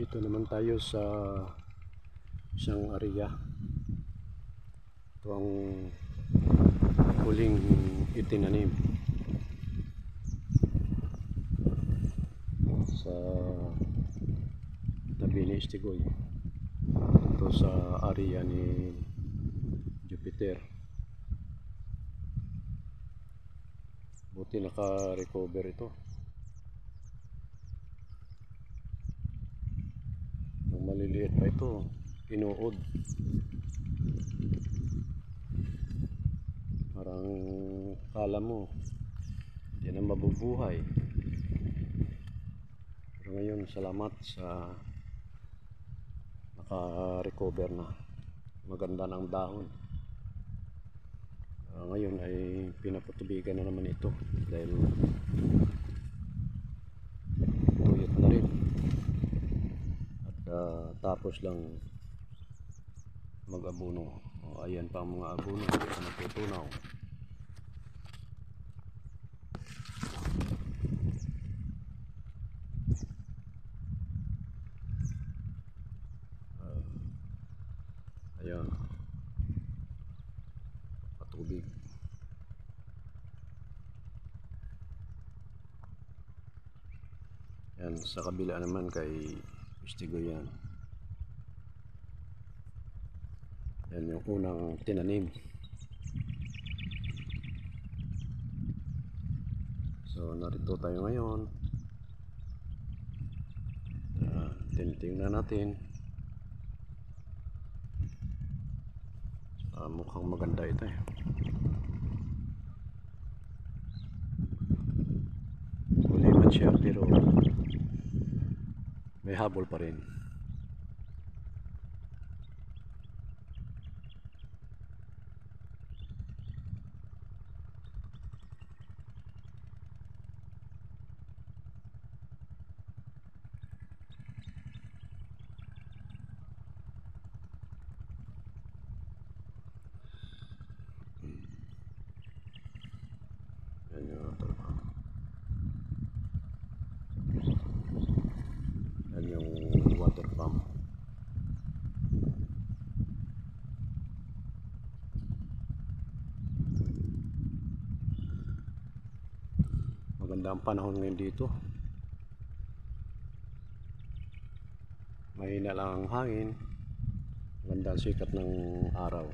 Dito naman tayo sa isang area. Ito ang huling itinanim sa tabi ni Istigoy. Ito sa area ni Jupiter. Buti naka-recover ito. Maliliit pa ito, inuod. Parang kala mo, hindi na mabubuhay. Pero ngayon, salamat sa naka-recover na. Maganda ng dahon. Ah, ngayon ay pinaputubigan na naman ito dahil tuyot na rin. At ah, tapos lang mag-abuno. O, ayan pa ang mga abuno. Pa natutunaw. Ah, ayan. Patubig. Yan, sa kabila naman kay Istigo yan. Yan yung unang tinanim. So, narito tayo ngayon. Uh, tinitingnan natin. Ah, mukhang maganda ito eh. Huli man siya pero may habol pa rin. Yan yung water pump. Yan yung water pump. Maganda ang panahon ngayon dito. Mahina lang ang hangin. Maganda ang sikat ng araw.